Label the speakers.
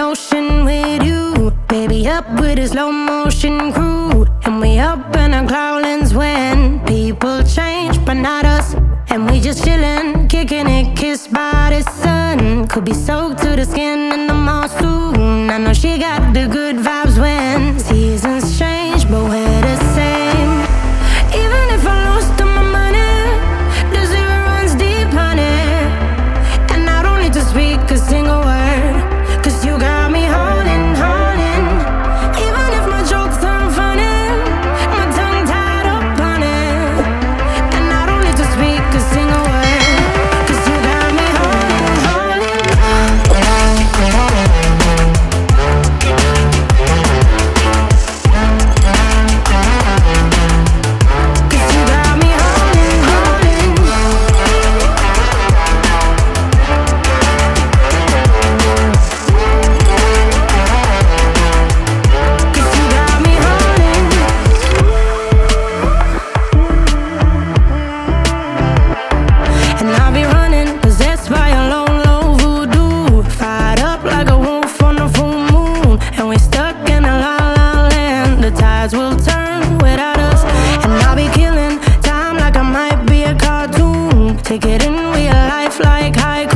Speaker 1: ocean with you. Baby, up with a slow motion crew. And we up in our cloudlands when People change, but not us. And we just chillin', kicking it, kissed by the sun. Could be so Take it in, real life like high